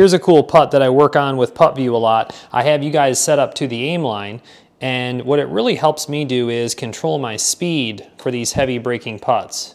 here's a cool putt that I work on with PuttView a lot. I have you guys set up to the aim line, and what it really helps me do is control my speed for these heavy breaking putts.